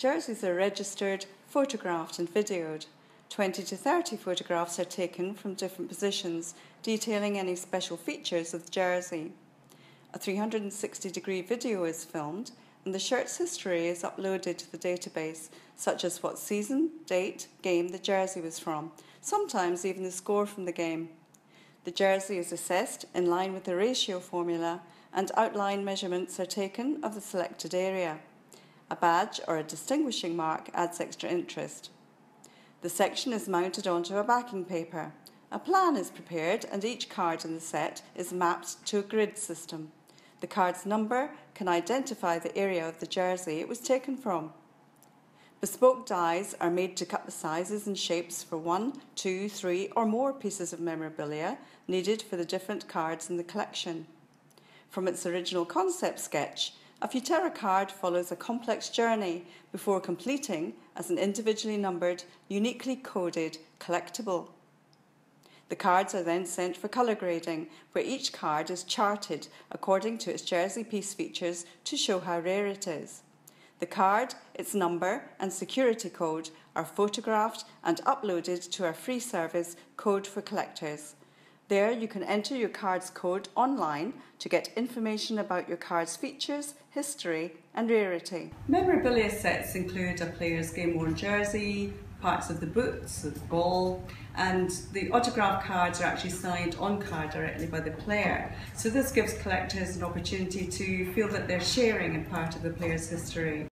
Jerseys are registered, photographed, and videoed. 20 to 30 photographs are taken from different positions, detailing any special features of the jersey. A 360 degree video is filmed, and the shirt's history is uploaded to the database, such as what season, date, game the jersey was from, sometimes even the score from the game. The jersey is assessed in line with the ratio formula, and outline measurements are taken of the selected area. A badge or a distinguishing mark adds extra interest. The section is mounted onto a backing paper. A plan is prepared and each card in the set is mapped to a grid system. The card's number can identify the area of the jersey it was taken from. Bespoke dies are made to cut the sizes and shapes for one, two, three, or more pieces of memorabilia needed for the different cards in the collection. From its original concept sketch, a Futera card follows a complex journey before completing as an individually numbered, uniquely coded collectible. The cards are then sent for colour grading, where each card is charted according to its jersey piece features to show how rare it is. The card, its number, and security code are photographed and uploaded to our free service Code for Collectors. There you can enter your card's code online to get information about your card's features, history and rarity. Memorabilia sets include a player's game-worn jersey, parts of the boots, the ball, and the autograph cards are actually signed on card directly by the player. So this gives collectors an opportunity to feel that they're sharing a part of the player's history.